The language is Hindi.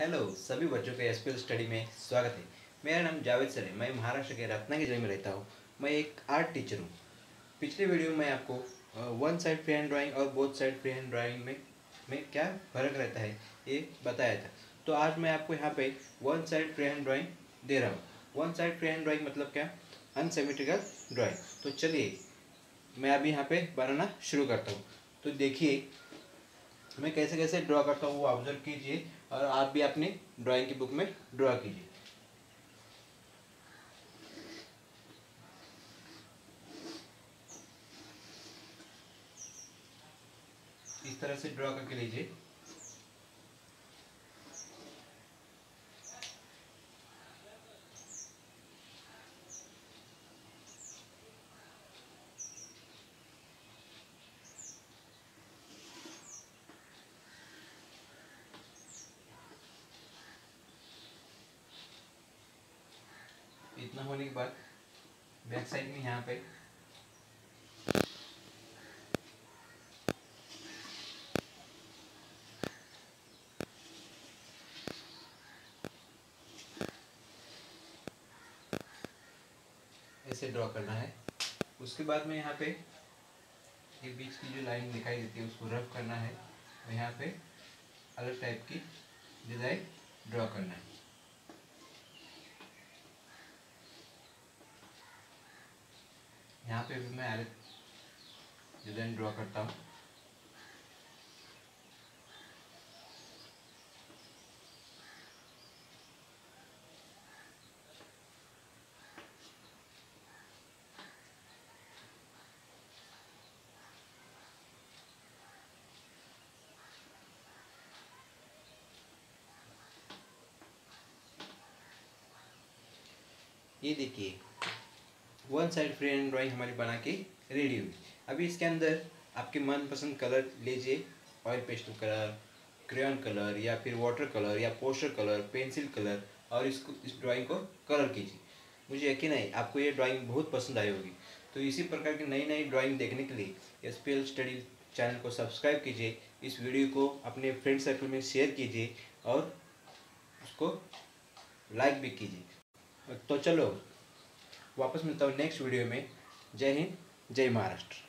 हेलो सभी बच्चों के एसपीएल स्टडी में स्वागत है। मेरा नाम जावेद सर है मैं महाराष्ट्र के रत्नागिरी ज़िले में रहता हूँ। मैं एक आर्ट टीचर हूँ। पिछले वीडियो में आपको one side free hand drawing और both side free hand drawing में में क्या फ़र्क रहता है, ये बताया था। तो आज मैं आपको यहाँ पे one side free hand drawing दे रहा हूँ। One side free hand drawing मतलब क्या? अनसेमेट्रिकल ड्राइंग तो चलिए, मैं अभी यहाँ पे बनाना शुरू करता हूँ। तो देखिए मैं कैसे कैसे ड्रॉ करता हूँ वो ऑब्ज़र्व कीजिए और आप भी अपने ड्राइंग की बुक में ड्रॉ कीजिए। इस तरह से ड्रॉ करके लीजिए। इतना होने के बाद बैक साइड में यहाँ पे ऐसे ड्रॉ करना है। उसके बाद में यहाँ पे ये बीच की जो लाइन दिखाई देती है, उसको रफ करना है। और यहाँ पे अलग टाइप की डिज़ाइन ड्रॉ करना है। यहाँ पे भी मैं अलग डिज़ाइन ड्रॉ करता हूँ। ये देखिए one side free hand drawing हमारी बना के रेडी हुई। अभी इसके अंदर आपके मनपसंद कलर लीजिए oil pastel colour crayon colour या फिर वाटर कलर या पोस्टर कलर पेंसिल कलर और इसको, इस ड्राइंग को कलर कीजिए। मुझे यकीन है, आपको ये ड्राइंग बहुत पसंद आई होगी। तो इसी प्रकार की नई नई ड्राइंग देखने के लिए एस स्टडी चैनल को सब्सक्राइब कीजिए, इस वीडियो को अपने फ्रेंड सर्कल में शेयर कीजिए और उसको लाइक भी कीजिए। तो चलो वापस मिलता हूँ नेक्स्ट वीडियो में। जय हिंद जय महाराष्ट्र।